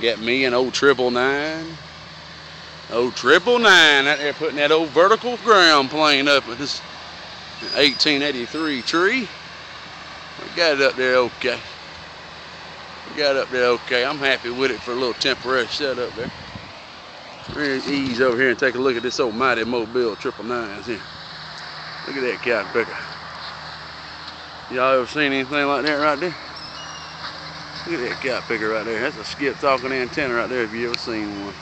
Got me an old triple nine. Old triple nine out there putting that old vertical ground plane up with this 1883 tree. We got it up there okay. We got it up there okay. I'm happy with it for a little temporary setup there. We're ease over here and take a look at this old mighty mobile triple nines here. Look at that cotton picker. Y'all ever seen anything like that right there? Look at that cat picker right there. That's a skip talking antenna right there if you ever seen one.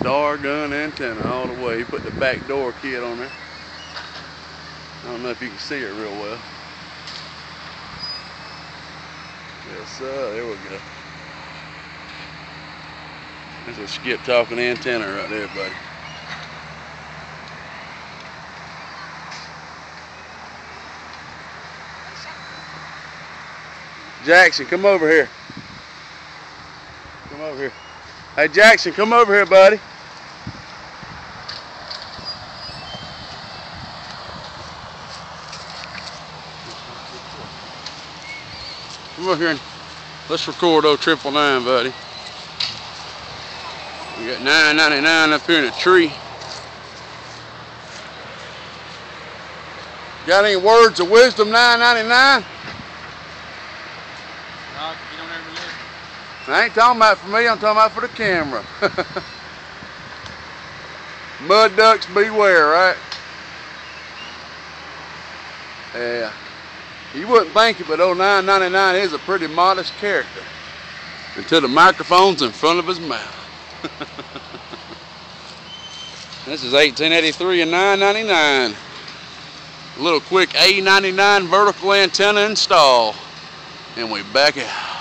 Star gun antenna all the way. He put the back door kit on there. I don't know if you can see it real well. Yes, sir. There we go. There's a skip talking antenna right there, buddy. Jackson, come over here. Come over here. Hey, Jackson, come over here, buddy. Come over here and let's record old triple nine, buddy. We got 9.99 up here in a tree. Got any words of wisdom, 9.99? I ain't talking about for me, I'm talking about for the camera. Mud ducks beware, right? Yeah. You wouldn't think it, but 0999 is a pretty modest character. Until the microphone's in front of his mouth. this is 1883 and 999. A little quick A99 vertical antenna install. And we back out.